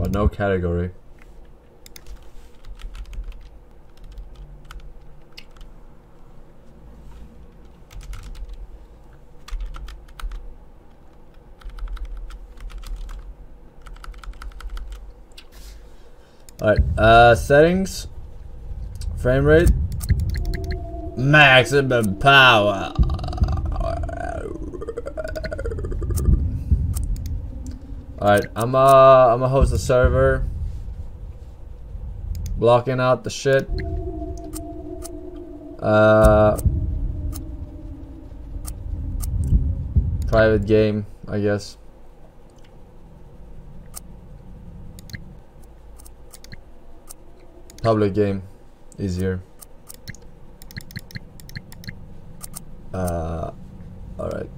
But no category. Alright, uh, settings, frame rate, maximum power. Alright, I'm uh, I'm gonna host a server, blocking out the shit. Uh, private game, I guess. Public game, easier. Uh, alright.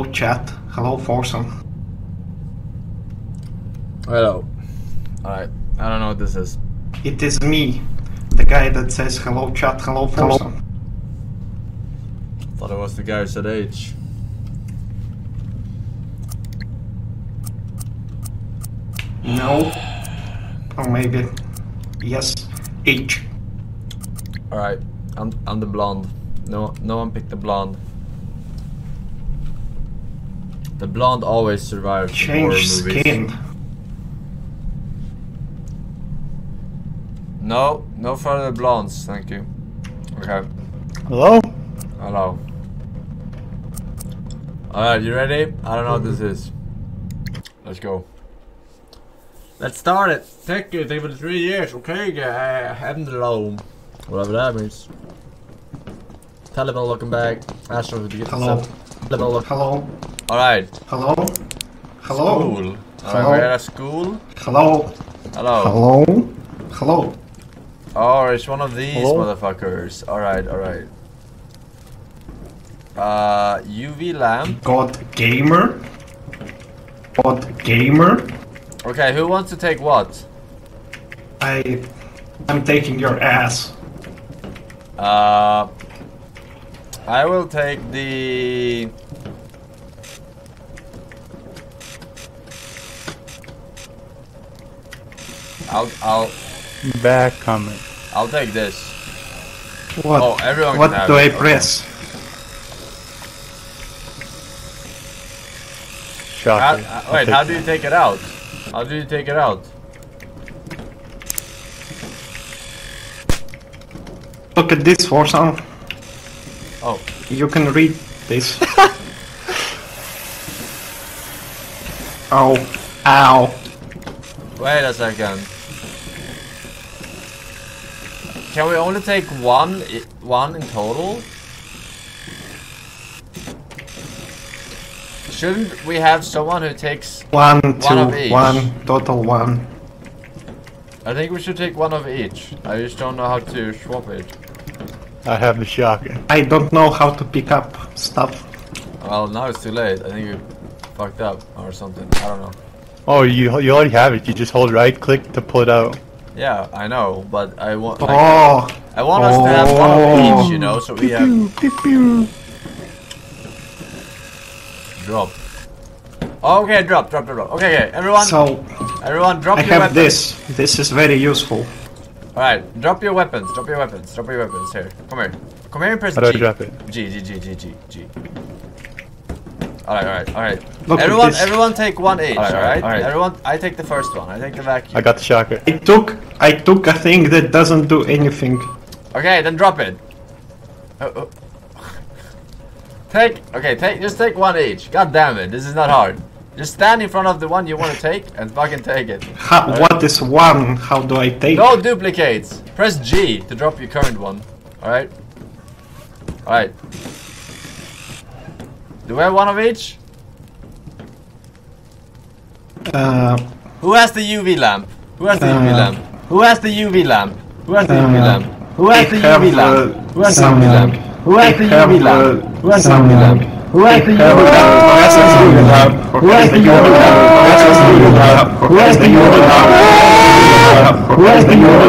Hello, chat. Hello, Foursome. Hello. Alright, I don't know what this is. It is me, the guy that says hello, chat. Hello, Foursome. Thought it was the guy who said H. No. Or maybe. Yes. H. Alright, I'm I'm the blonde. No no one picked the blonde. The blonde always survives horror Change movies. skin. No, no further blondes, thank you. Okay. Hello? Hello. Alright, you ready? I don't know what this is. Let's go. Let's start it. Thank you, thank you for the three years. Okay, having the loan. Whatever that means. Taliban looking back. Astro to get Hello. this up. Taliban look. Hello. Alright. Hello. Hello. School. Hello. We're at a school. Hello. Hello. Hello. Hello. Oh, it's one of these Hello? motherfuckers. Alright, alright. Uh, UV lamp. God gamer. God gamer. Okay, who wants to take what? I. I'm taking your ass. Uh, I will take the. I'll I'll Back comment. I'll take this. What? Oh, everyone what can have do I it, okay. press? How, Shocker. uh, wait, how do you take it out? How do you take it out? Look at this, Warzone. Oh, You can read this. Ow. Ow. wait a second. Can we only take one, one in total? Shouldn't we have someone who takes One, of each. one, total one. I think we should take one of each. I just don't know how to swap it. I have the shocker. I don't know how to pick up stuff. Well, now it's too late. I think you fucked up or something. I don't know. Oh, you you already have it. You just hold right click to pull it out. Yeah, I know, but I want. Like, Oh, I want us to have oh. one of Oh. each, you know, so we have Pew, pew. drop. Okay, drop, drop, drop, drop. Okay, okay, everyone, so everyone, drop I your have weapons. this. This is very useful. All right, drop your weapons. Drop your weapons. Drop your weapons. Here, come here. Come here and press How do I G. drop it? G, G, G, G, G, G. All right, all right, all right. Look everyone, this. everyone, take one each. All right, right, all right, all right. Everyone, I take the first one. I take the vacuum. I got the shocker. I took I took a thing that doesn't do anything. Okay, then drop it. Oh, oh. Take, okay, take, just take one each. God damn it, this is not hard. Just stand in front of the one you want to take and fucking take it. How, what is one? How do I take? No duplicates. Press G to drop your current one. Alright? Alright. Do we have one of each? Uh, Who has the UV lamp? Who has the UV Uh, lamp? Who has the UV lamp? Who has the UV Uh, lamp? Who has the UV lamp? uh, Who has the UV lamp? lamp. Who has the UV uh, lamp? Who has the UV lamp? lamp. Who has the UV lamp? uh, Who has the UV lamp? Who has the UV lamp? Who has the UV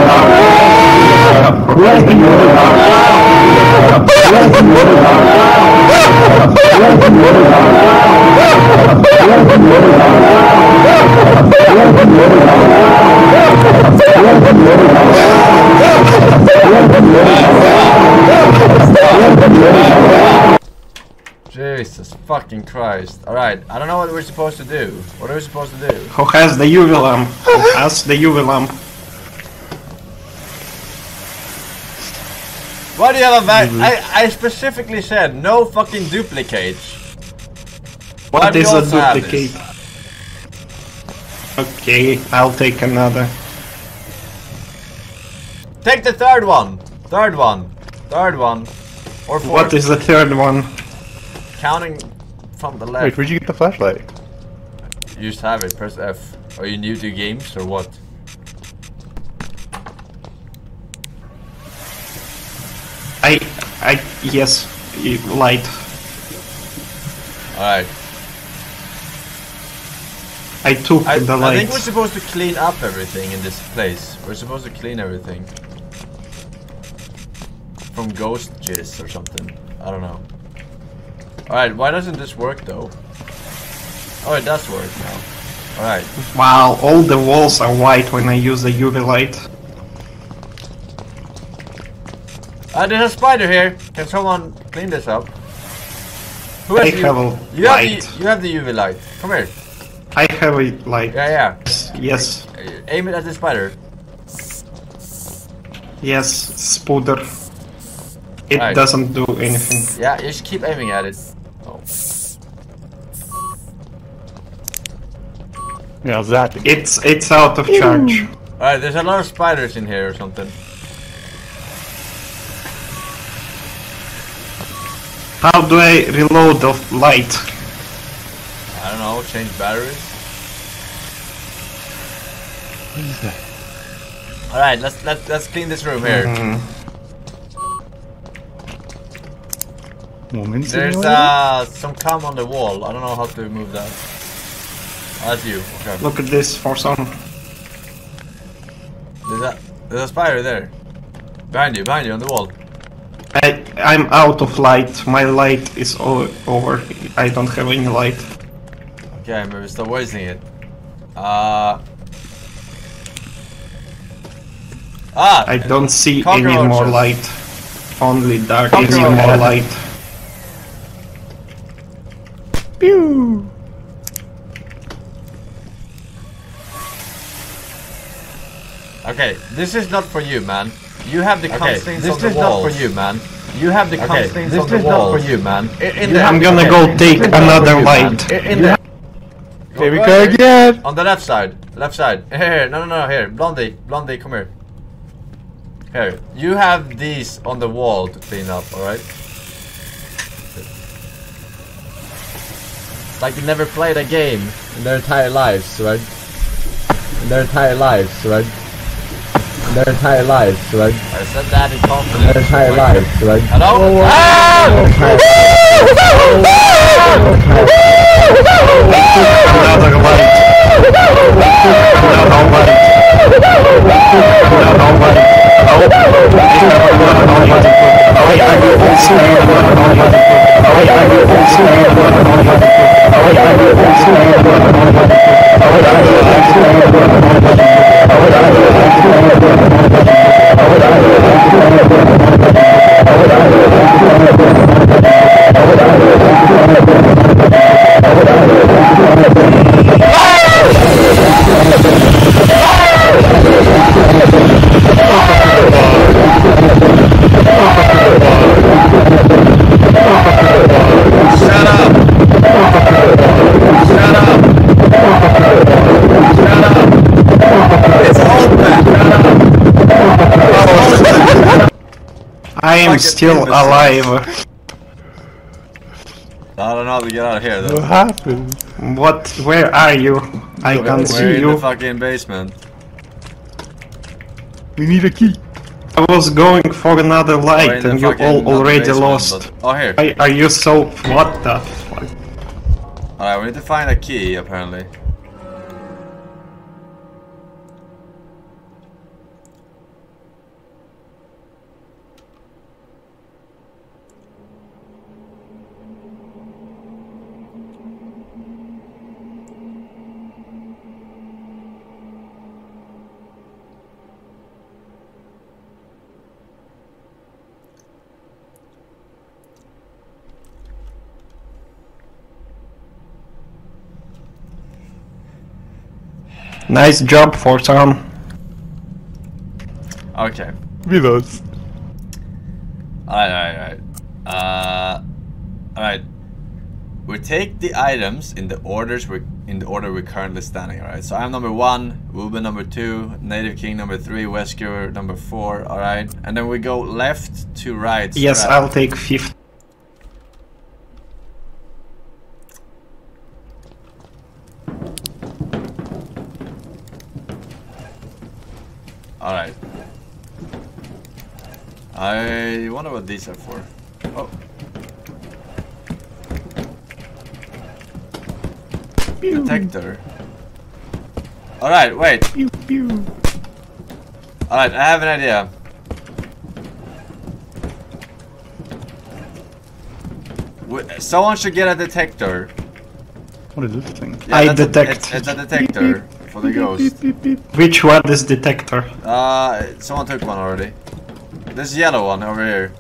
lamp? Who has the UV lamp? Who has the UV lamp? Who Jesus fucking Christ. Alright, I don't know what we're supposed to do. What are we supposed to do? Who has the UV lamp? Who has the UV lamp? Why do you have a vac- I, I specifically said no fucking duplicates. Why What do is a also have this? duplicate? Okay, I'll take another. Take the third one. Third one. Third one. Or fourth. What is the third one? Counting from the left. Wait, where'd you get the flashlight? You just have it. Press F. Are you new to games or what? I, I, yes, light. Alright. I took I, the I think we're supposed to clean up everything in this place. We're supposed to clean everything. From ghost jizz or something. I don't know. Alright, why doesn't this work though? Oh, it does work now. Alright. Wow, all the walls are white when I use the UV light. Ah, there's a spider here. Can someone clean this up? Who I has the, have a you have light. the you have the UV light. Come here. I have a light. Yeah, yeah. Yes, Uh, Aim it at the spider. yes, spooder. It Right. doesn't do anything. Yeah, you just keep aiming at it. Oh. Yeah, that? It's it's out of charge. Alright, there's a lot of spiders in here or something. How do I reload the light? I don't know, change batteries. What is that? Alright, let's let's let's clean this room here. Mm, Woman There's uh some cum on the wall. I don't know how to move that. Oh, that's you. Okay. look at this for some. There's a there's a spider there. Behind you, behind you on the wall. I I'm out of light. My light is o- over. I don't have any light. Okay, maybe stop wasting it. Uh Ah I don't see any more light. Only dark. Any more light. Pew! Okay, this is not for you, man. You have the cum Okay, stains this on the is not for you, man. You have the cum Okay, stains this on the is not for you, man. In, in You the I'm gonna go take another light. In, in the Here we Go go again! On the left side. Left side. Here, no, no, no, here. Blondie, Blondie, come here. Here. You have these on the wall to clean up, alright? Like you never played a game in their entire lives, right? In their entire lives, right? In their entire lives, right? I said that in confidence. In their entire lives, right? Hello? Another light. Another light. Another light. Am still alive. I don't know how to get out of here What happened? What? Where are you? I We're can't see in the fucking basement. We need a key. I was going for another light and you all already basement, lost. but- Oh, here. Why are you so... What the fuck? Alright, we need to find a key apparently. Nice job, Forsen. Okay. We lost. Alright, alright, alright. Uh, alright. We take the items in the orders we in the order we're currently standing. Alright. So I'm number one, Wuben number two, Native King number three, Wesker number four. Alright. And then we go left to right. Yes, strap. I'll take fifth. Alright. I wonder what these are for. Oh. Detector. Alright, wait. Pew pew. Alright, I have an idea. Someone should get a detector. What is this thing? I that's a- detect. it's, it's a detector for the ghost. Beep, beep. Which one is detector? Uh, someone took one already. This yellow one over here.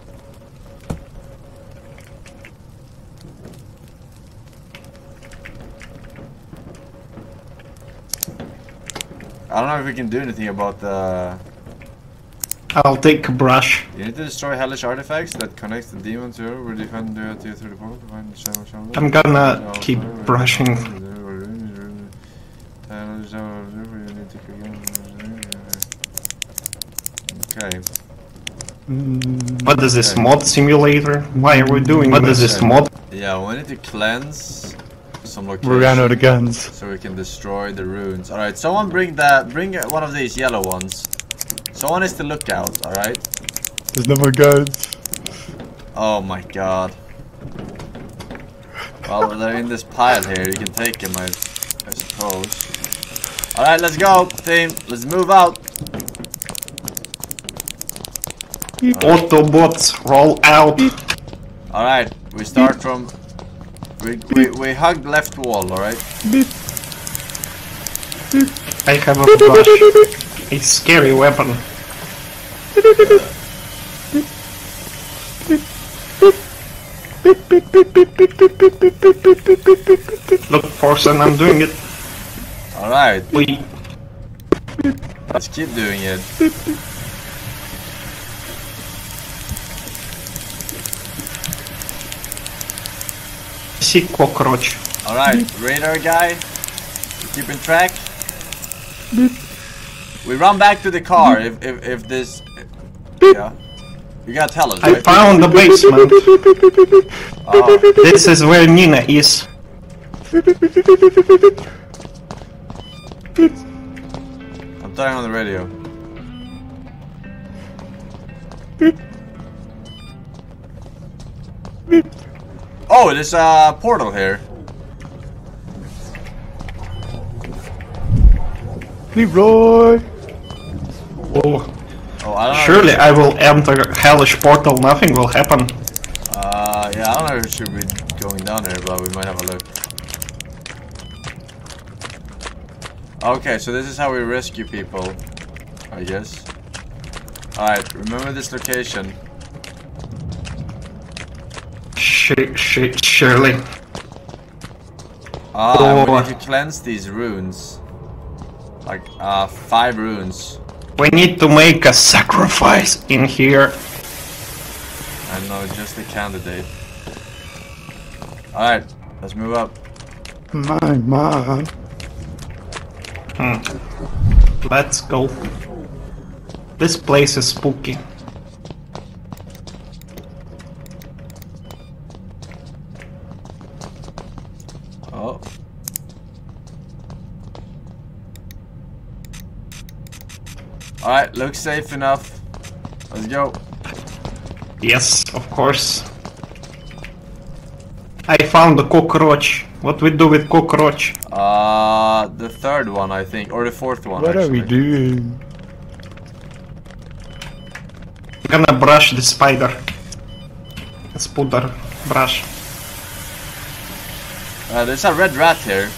I don't know if we can do anything about the... I'll take a brush. You need to destroy hellish artifacts that connects the demon to her. Where you find the to through the portal to find the shadow shadow. I'm gonna keep brushing. Okay. Mm, What is this mod simulator? Why are we doing what What is this mod? Yeah, we need to cleanse some locations. we ran out of guns. so we can destroy the runes. All right, someone bring that. Bring one of these yellow ones. Someone is the lookout. All right. There's no more guns. Oh my god. Well, they're in this pile here. You can take them, I, I suppose. All right, let's go, team. Let's move out. Autobots roll out. All right, we start from. We we we hug left wall. All right. Beep. I have a brush. A scary weapon. Look, Forsen, I'm doing it. All right. We Let's keep doing it. See cockroach. All right, radar guy. Keeping track. We run back to the car if if if this. Yeah. You gotta tell us. I Right? found the basement. Oh, This is where Nina is. I'm turning on the radio. Oh, there's a portal here. Leroy. Oh, Oh, I don't know. surely I will enter hellish portal. Nothing will happen. Uh, yeah, I don't know if we should be going down there, but we might have a look. Okay, so this is how we rescue people, I guess. Alright, remember this location. Sh sh surely. Ah, and we Oh. need to cleanse these runes. Like, uh, five runes. We need to make a sacrifice in here. I know, just a candidate. Alright, let's move up. My mom. Hmm. Let's go. This place is spooky. Oh. Alright, looks safe enough. Let's go. Yes, of course. I found the cockroach. What we do with cockroach? Uh, the third one, I think, or the fourth one. What are we doing? I'm gonna brush the spider. Let's put the brush. Uh, there's a red rat here.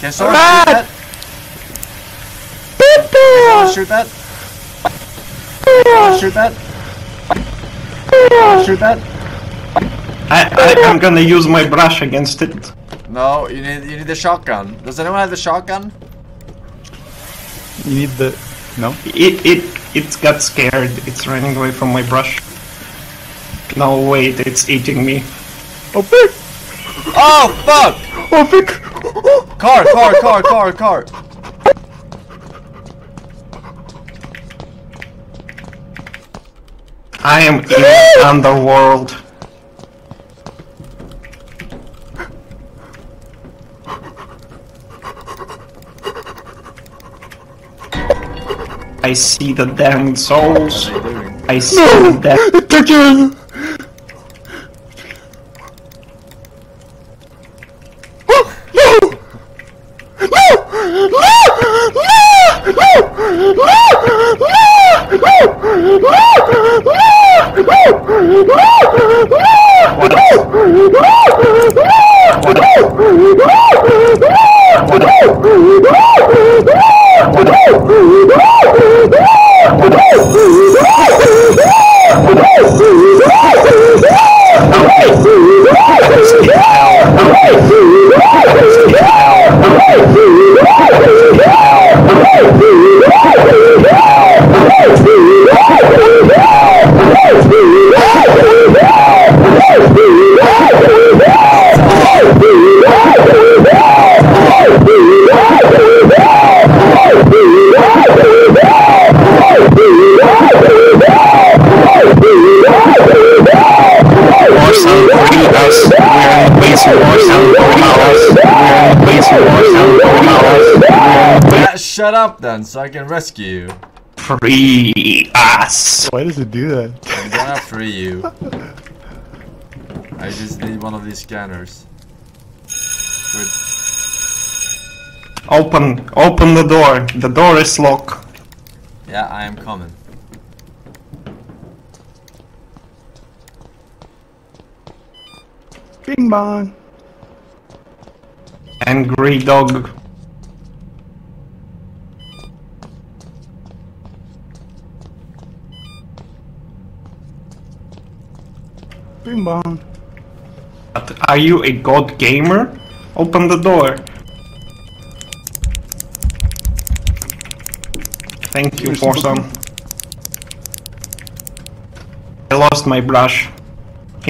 Can someone Rat! Shoot that? Can someone shoot that? Someone shoot that? I, I I'm gonna use my brush against it. No, you need you need the shotgun. Does anyone have the shotgun? You need the. No? It it it got scared. It's running away from my brush. No wait, it's eating me. Oh, Vic! Oh fuck! Oh, Vic! Car, car, car, car, car. I am in the underworld. I see the damned souls. What are you doing? I see the damned. Yeah, shut up then, so I can rescue you. Free us. Why does it do that? I'm gonna free you. I just need one of these scanners. Good. Open, open the door. The door is locked. Yeah, I am coming. Bing bong. Angry dog. Bing bong. But are you a god gamer? Open the door. Thank you, Here's Forsen. I lost my brush.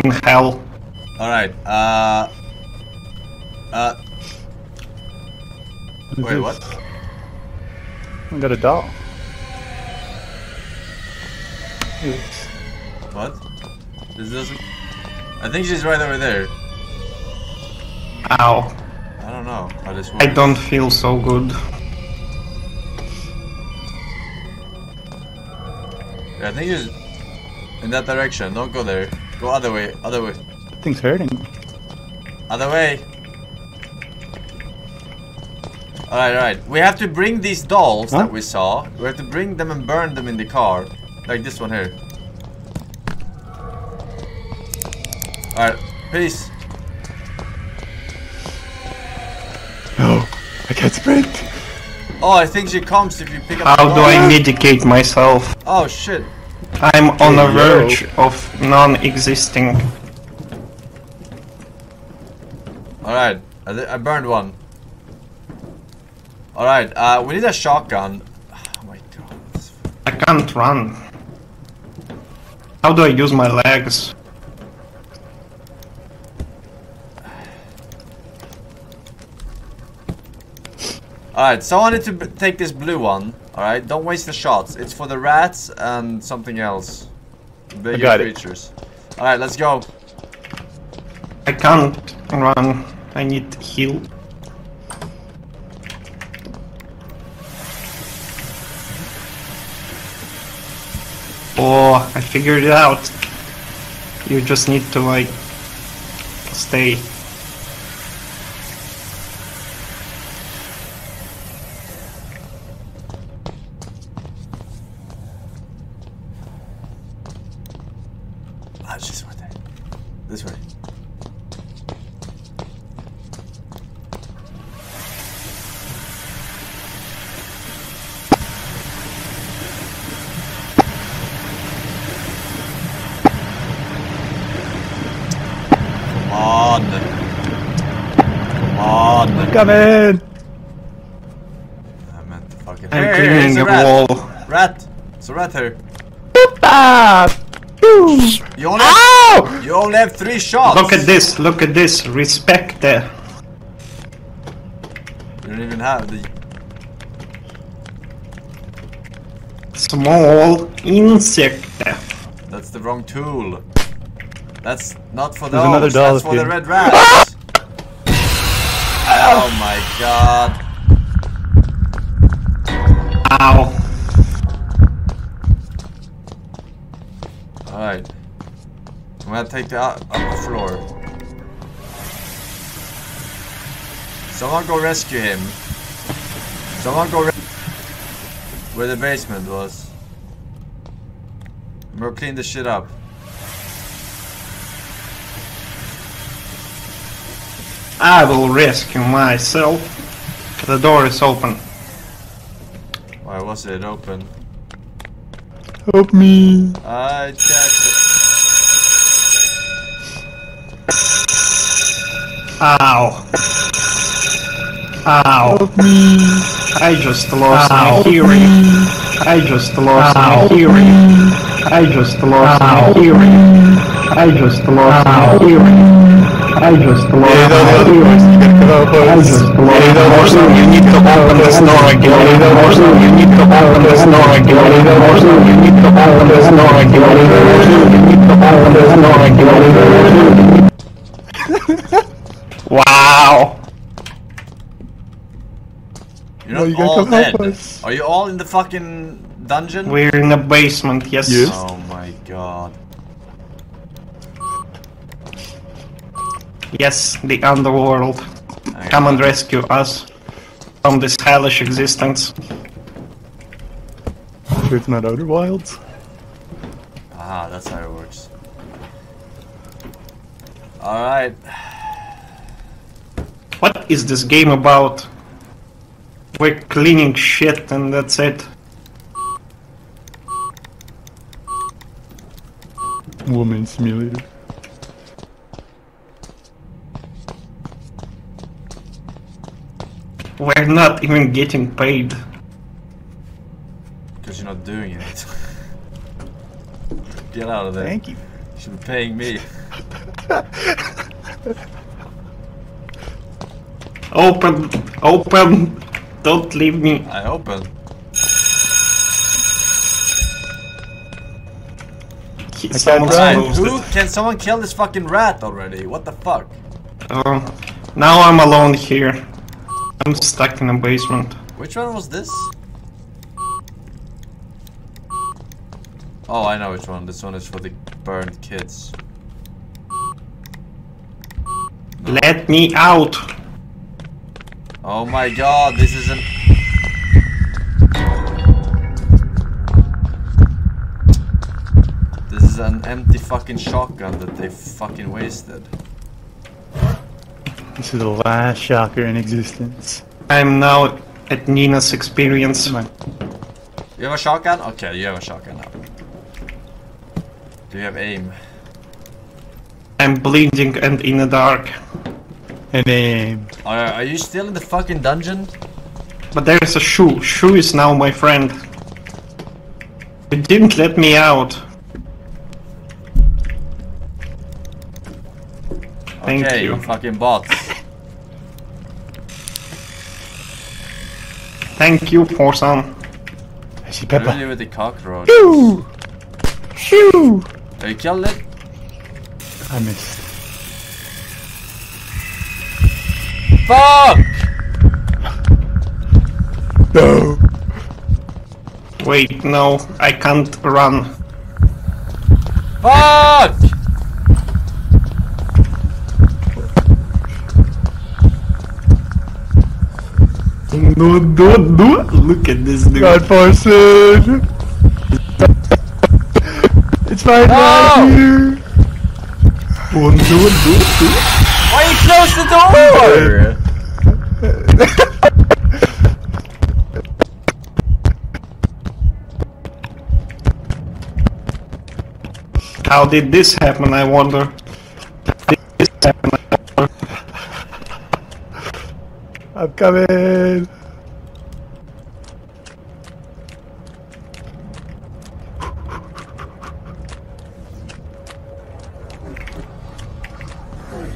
In hell. Alright, uh. Uh. Wait, what? I got a doll. Yes. What? This doesn't. I think she's right over there. Ow. I don't know how this works. I don't feel so good. Yeah, I think she's in that direction. Don't go there. Go other way. Other way. Thing's hurting. Other way. Alright, alright. We have to bring these dolls Huh? that we saw. We have to bring them and burn them in the car. Like this one here. Peace. No, I can't sprint. Oh, I think she comes if you pick up How the do I medicate myself? Oh shit. I'm on the verge of non-existing. Alright, I, thi- I burned one. Alright, uh, we need a shotgun. Oh my god. I can't run. How do I use my legs? Alright, so I need to take this blue one. Alright, don't waste the shots. It's for the rats and something else. Bigger got it. creatures. Alright, let's go. I can't run. I need heal. Oh, I figured it out. You just need to like stay. Ah, she's right there. This way. Come on. Come on. Come in. I meant to fucking I'm Here, here, cleaning here's a a wall. Rat. It's a rat here. Ah! Boom! You only have, Ow! you only have three shots. Look at this, look at this. Respect there. You don't even have the. Small insect. That's the wrong tool. That's not for There's those. another That's for the dolphin. red rats. oh my god. Ow. Alright. I'm gonna take the up- upper floor. Someone go rescue him. Someone go Where the basement was. I'm gonna clean this shit up. I will rescue myself. The door is open. Why was it open? Help me! I checked it. Ow. Ow. Help me! I just lost my Help hearing. I just lost my hearing. I just lost my hearing. I just lost my hearing. I just lost my hearing. you gotta come out I close. just lost my hearing. You need to open this door again. You need to open this door again. You need to open this door again. You need to open this door again. Wow. You're No, not you gotta all come help dead. us. Are you all in the fucking dungeon? We're in the basement, yes. Yes. Oh my god. Yes, the underworld. Hang Come on. and rescue us from this hellish existence. It's not Outer Wilds? Ah, that's how it works. Alright. What is this game about? We're cleaning shit and that's it. Woman Simulator. We're not even getting paid. Because you're not doing it. Get out of there. Thank you. You should be paying me. Open! Open! Don't leave me. I open. Someone's run. Right, closed who can someone kill this fucking rat already? What the fuck? Oh, now I'm alone here. I'm stuck in a basement. Which one was this? Oh, I know which one. This one is for the burned kids. Let me out! Oh my god, this is an. This is an empty fucking shotgun that they fucking wasted. This is the last shocker in existence. I'm now at Nina's experience. You have a shotgun? Okay, you have a shotgun now. Do you have aim? I'm bleeding and in the dark. And aim. Are, are you still in the fucking dungeon? But there's a shoe. Shoe is now my friend. You didn't let me out. Thank okay, you. fucking bots. Thank you for some. I see Really with the cockroach. Shoo! Shoo! Have you killed it? I missed. Fuck! No! Wait, no, I can't run. Fuck! No, do it, do it. Look at this dude. God, Parson! It's fine No! right here! Oh, One, do it, do it, do it. Why you close the door? How did this happen, I wonder? Happen, I wonder? I'm coming!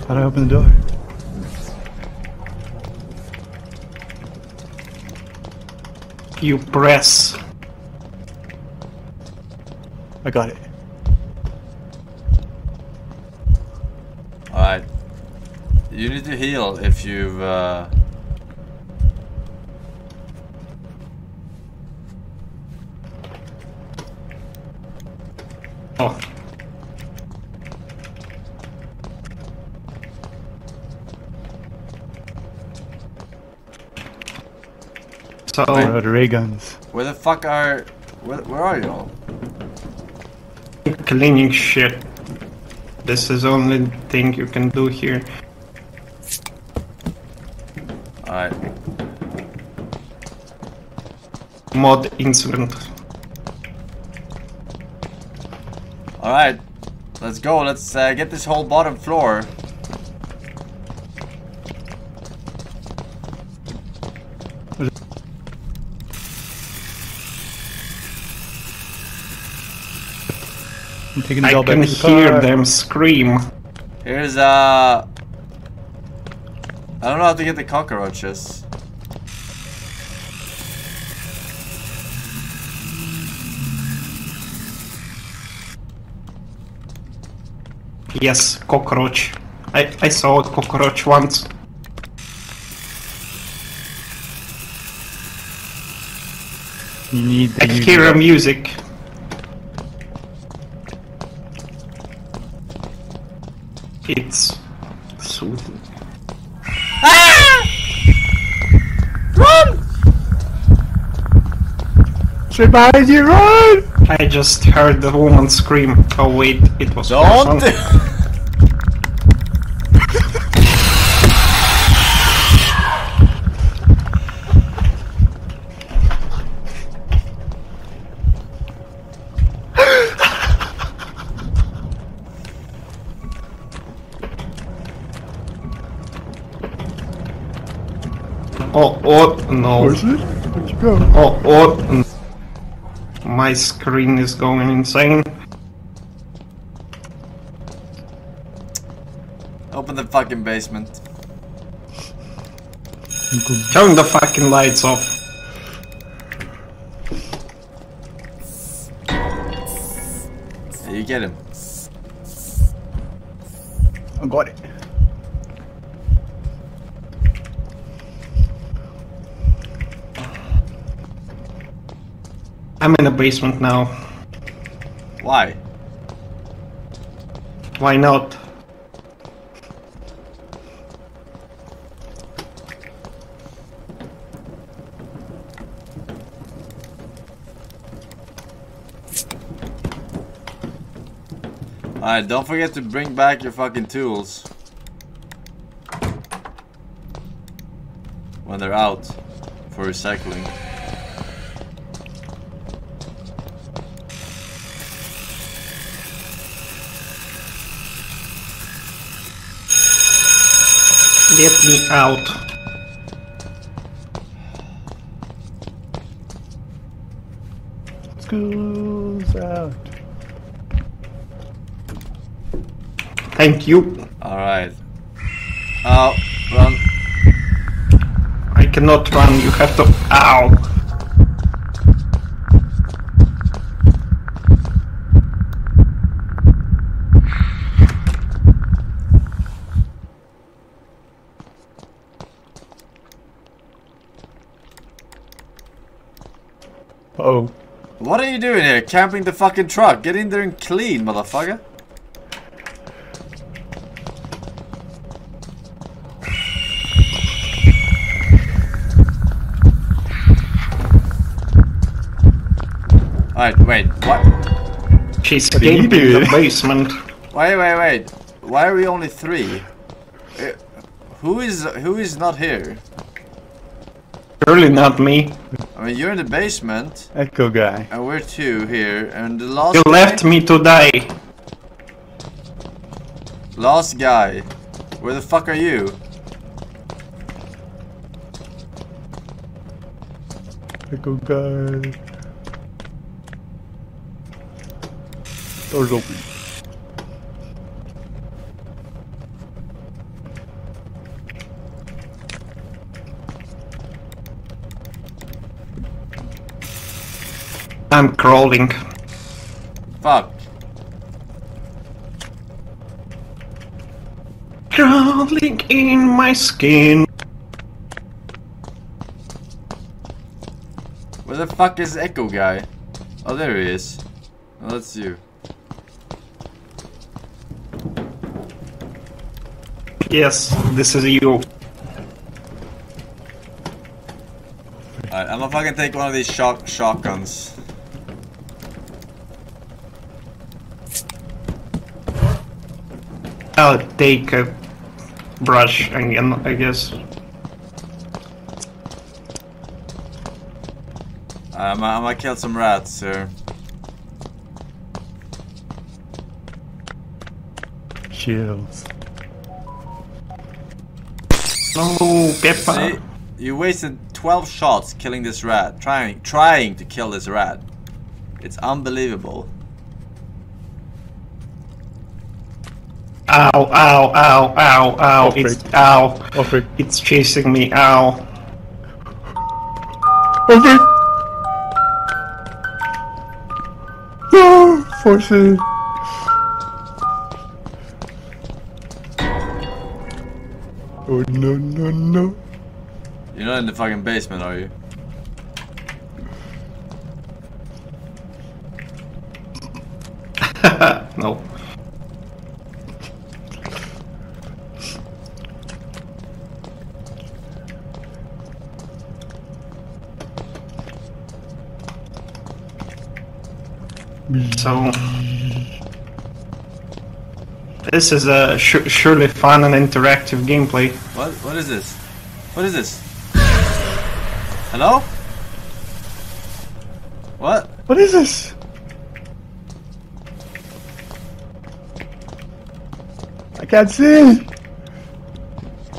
How do I open the door? You press. I got it. Alright. You need to heal if you've uh Oh. So, I ray guns. where the fuck are where, where are you all? cleaning shit. This is only thing you can do here. Alright. Mod incident. Alright. Let's go, let's uh, get this whole bottom floor. Taking the I bell back can to the hear car. them scream. Here's uh I don't know how to get the cockroaches. Yes, cockroach. I, I saw a cockroach once. You need I the hear a music. It's soothing. Straight behind you, run! I just heard the woman scream. Oh wait, it was Don't Oh, oh, no. Where's it? Where'd you go? Oh, oh. My screen is going insane. Open the fucking basement. Turn the fucking lights off. Basement now. Why? Why not? Alright, don't forget to bring back your fucking tools. When they're out for recycling. Get me out. School's out. Thank you. Alright. Oh, run. I cannot run. You have to. Ow. Here? Camping the fucking truck. Get in there and clean, motherfucker. Alright, wait. What? She's do you escaping do? the basement. Wait, wait, wait. Why are we only three? Uh, Who is who is not here? Surely not me. I mean, you're in the basement, Echo guy. and we're two here, and the last You guy, left me to die. last guy. Where the fuck are you? Echo guy. Door's open. I'm crawling. Fuck. Crawling in my skin. Where the fuck is Echo guy? Oh, there he is. Oh, that's you. Yes, this is you. Alright, I'm gonna fucking take one of these shot shotguns. I'll take a brush again, I guess. I'm, I'm gonna kill some rats here. Chills. No, Peppa. See? You wasted 12 shots killing this rat. Trying, trying to kill this rat. It's unbelievable. Ow, ow, ow, ow, ow. Oh, it's freak. ow. Oh freak. It's chasing me, ow. Oh freak! No! Forces! Oh no no no. You're not in the fucking basement, are you? So this is a su- surely fun and interactive gameplay. What? What is this? What is this? Hello? What? What is this? I can't see!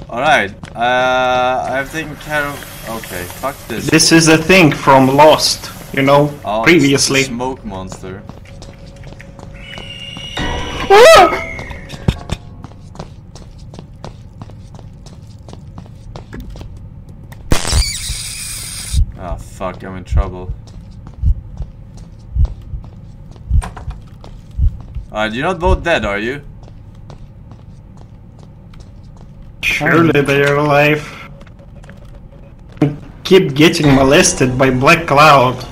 Alright. Uh, I've taken care of. Okay, fuck this. This is a thing from Lost, you know, Oh, previously. smoke monster. Oh fuck, I'm in trouble. Alright, you're not both dead, are you? Surely they're alive. Keep getting molested by Black Cloud.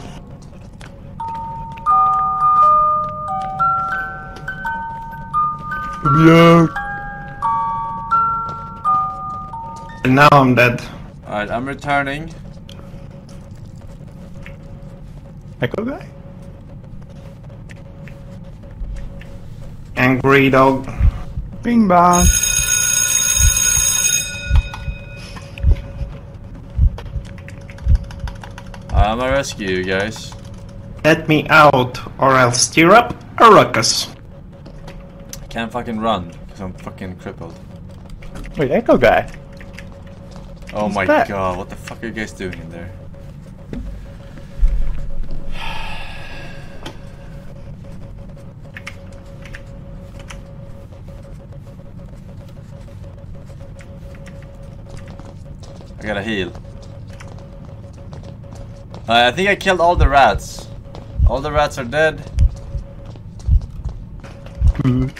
Now I'm dead. Alright, I'm returning. Echo guy? Angry dog. Bing bong. I'm gonna rescue you guys. Let me out, or I'll stir up a ruckus. I can't fucking run, because I'm fucking crippled. Wait, Echo guy. Oh He's my back. god, what the fuck are you guys doing in there? I gotta heal. Uh, I think I killed all the rats. All the rats are dead. Good.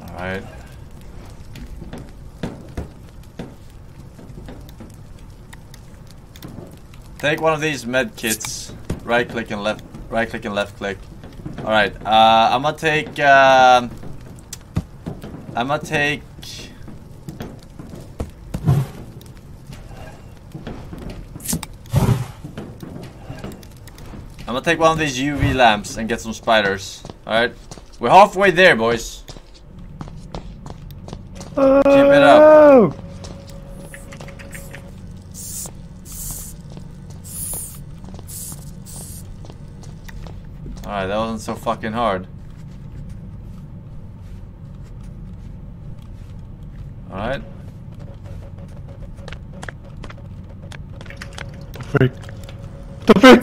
Alright. Take one of these med kits. Right click and left right click and left click. Alright, uh I'm gonna take um I'm gonna take I'm gonna take one of these UV lamps and get some spiders. Alright? We're halfway there, boys. Keep it up. Alright, that wasn't so fucking hard. Alright. The Freak. The freak!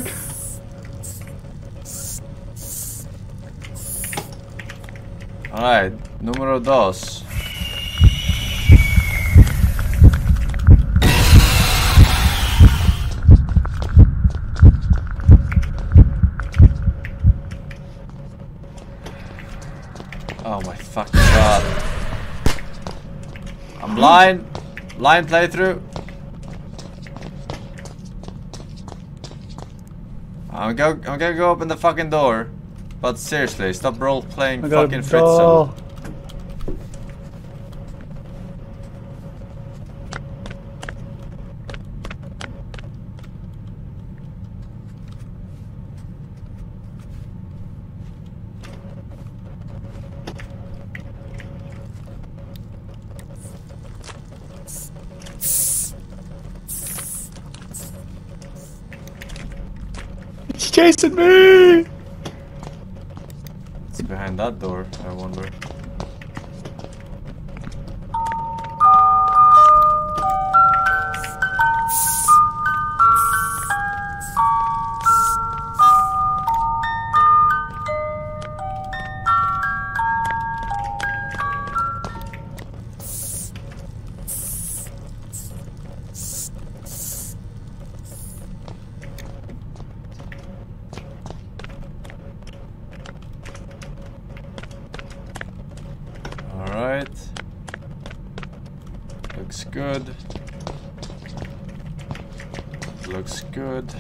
Alright, numero dos. I'm blind. Blind playthrough. I'm go I'm gonna go open the fucking door. But seriously, stop role playing fucking a good.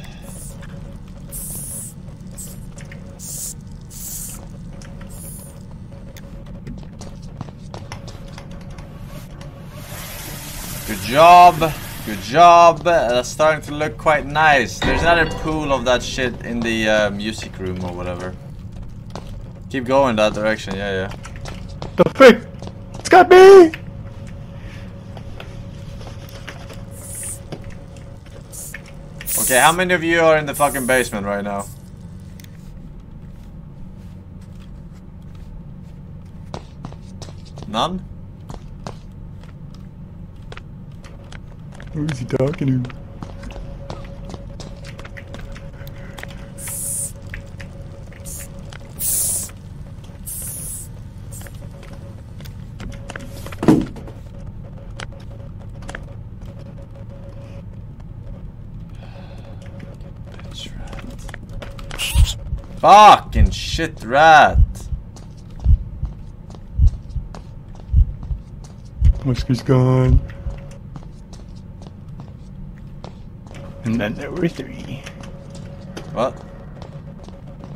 Good job. Good job. That's starting to look quite nice. There's another pool of that shit in the uh, music room or whatever. Keep going that direction, yeah, yeah. The frick! It's got me! Okay, how many of you are in the fucking basement right now? None? Who is he talking to? Fucking shit rat. Musker's gone. And then there were three. What?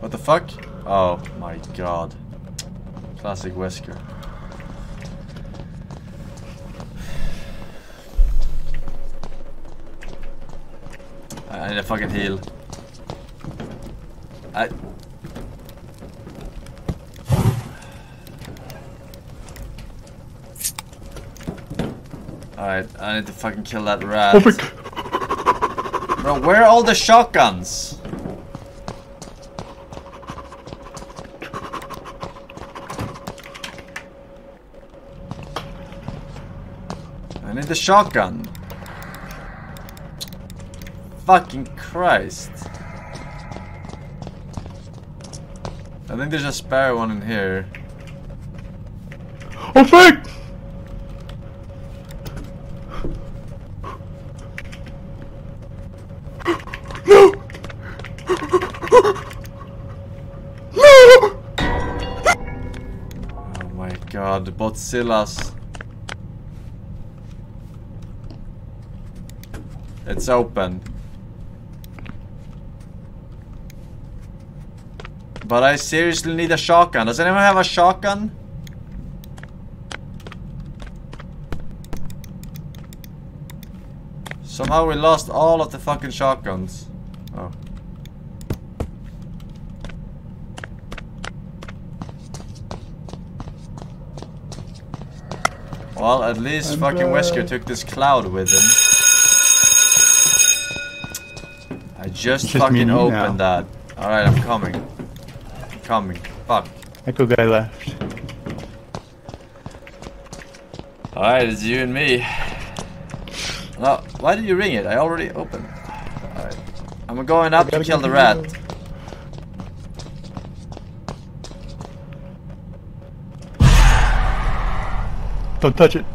What the fuck? Oh my god. Classic Wesker. I I need a fucking heal. I. Alright, I need to fucking kill that rat. Oh! Bro, where are all the shotguns? I need the shotgun. Fucking Christ. I think there's a spare one in here. Oh fuck! No! No! Oh my god, the Botzillas. It's open. But I seriously need a shotgun. Does anyone have a shotgun? Somehow we lost all of the fucking shotguns. Oh. Well, at least I'm fucking Wesker uh, took this cloud with him. I just just fucking opened now. that. Alright, I'm coming. Coming. Fuck. Echo guy left. Alright, it's you and me. No, why did you ring it? I already opened. Alright. I'm going up to kill the rat. Don't touch it.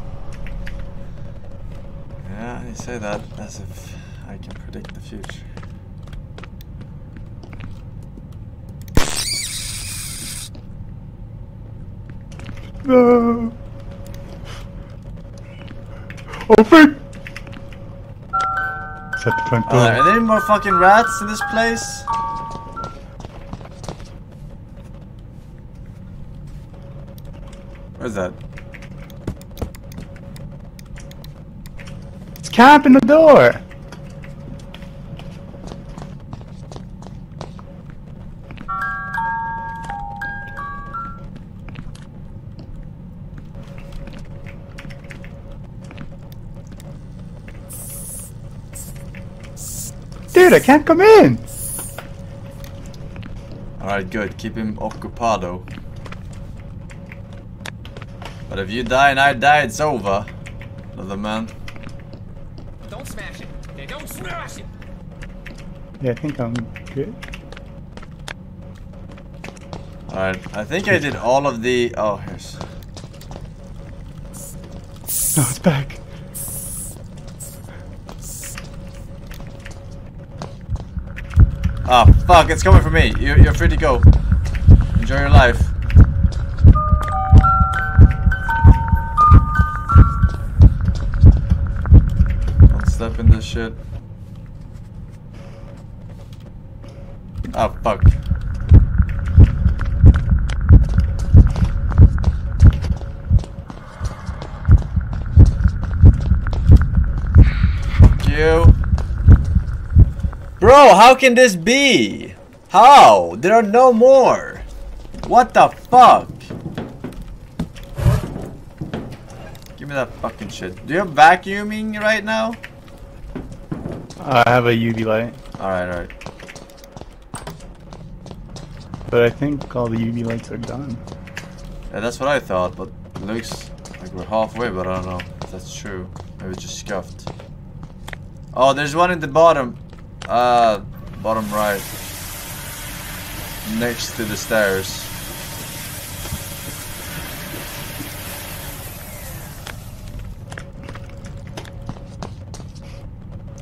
Yeah, you say that as if I can predict the future. No. Open. Set the front Uh, door. are there any more fucking rats in this place? Where's that? It's camping the door. Dude, I can't come in. Alright, good. Keep him occupado. But if you die and I die, it's over. Another man. Don't smash it. Okay, don't smash it. Yeah, I think I'm good. Alright, I think I did all of the... Oh, here's... No, it's back. Oh, fuck, it's coming for me. You're, you're free to go. Enjoy your life. Don't step in this shit. Oh, fuck. Fuck you. Bro, how can this be? How? There are no more. What the fuck? Give me that fucking shit. Do you have vacuuming right now? I have a UV light, Alright, alright. but I think all the UV lights are done. Yeah, that's what I thought, but it looks like we're halfway, but I don't know if that's true. Maybe it's just scuffed. Oh, there's one in the bottom. Uh, bottom right. Next to the stairs.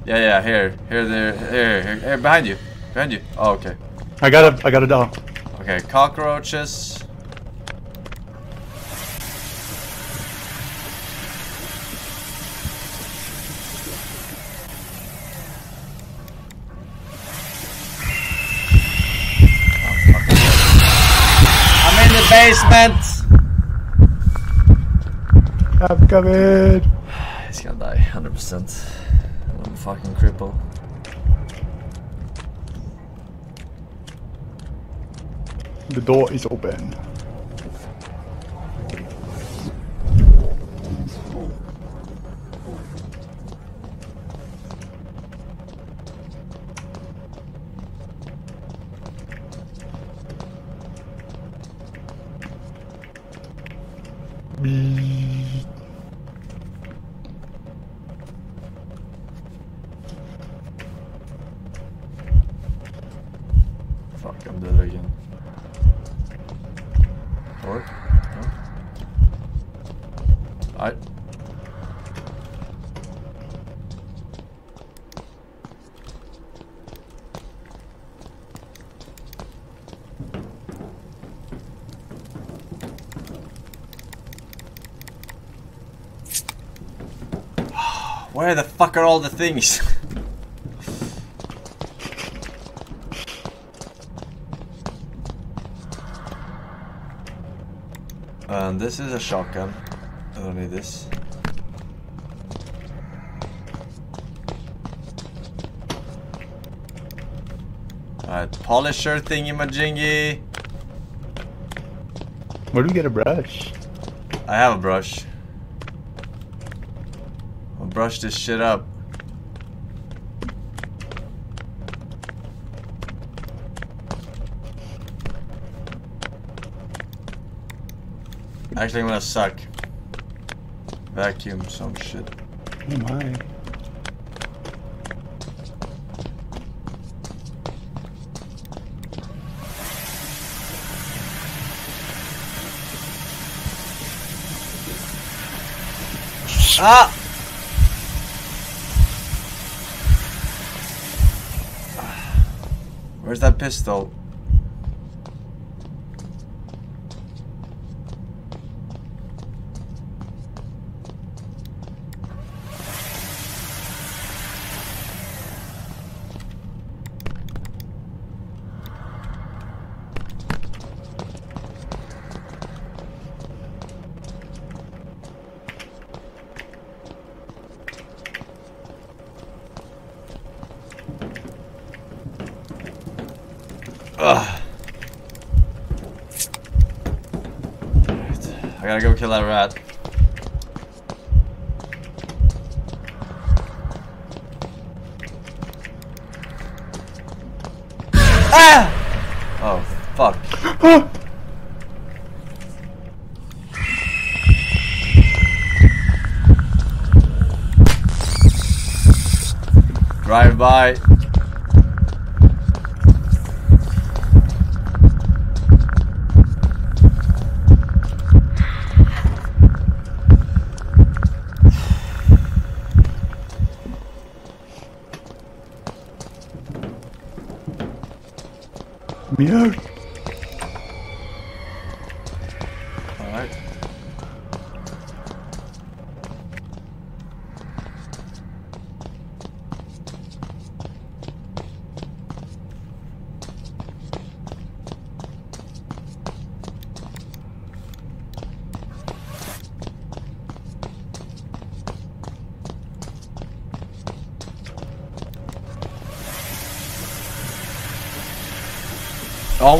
Yeah, yeah, here, here, there, here, here, here, behind you, behind you. Oh, okay. I got a, I got a doll. Okay, cockroaches. Basement. I'm coming. He's gonna die, 100%. I'm a fucking cripple. The door is open. Fuck, I'm dead again. Or? No? I. Where the fuck are all the things? And this is a shotgun. I don't need this. Alright, polisher thingy majingy. Where do we get a brush? I have a brush. Brush this shit up. Actually, I'm gonna suck. Vacuum some shit. Oh my. Ah! Where's that pistol? Ugh. I gotta go kill that rat. Ah! Oh, fuck. Drive by. Me out. Alright.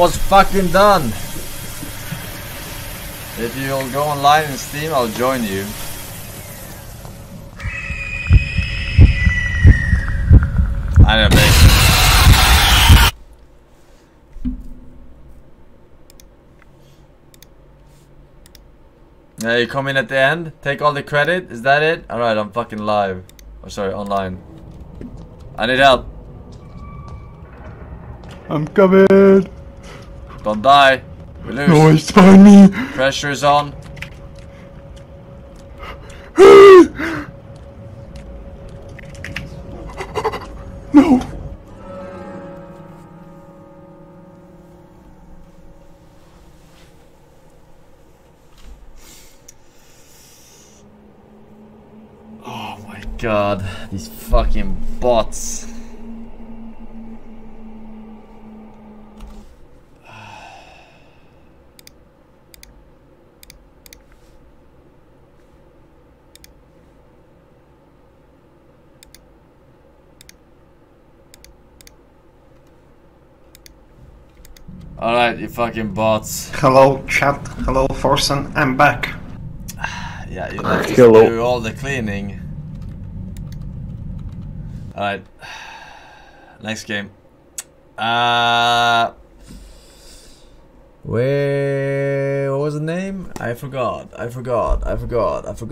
Almost fucking done. If you'll go online in Steam, I'll join you. I don't know. Yeah, you come in at the end, take all the credit, is that it? Alright, I'm fucking live. Oh, sorry, online. I need help. I'm coming. Don't die. We lose. Noise, find me. Pressure's on. No. Oh my god, these fucking bots. Alright, you fucking bots. Hello, chat. Hello, Forsen. I'm back. Yeah, you let us Hello. do all the cleaning. Alright. Next game. Uh Where what was the name? I forgot. I forgot. I forgot. I forgot.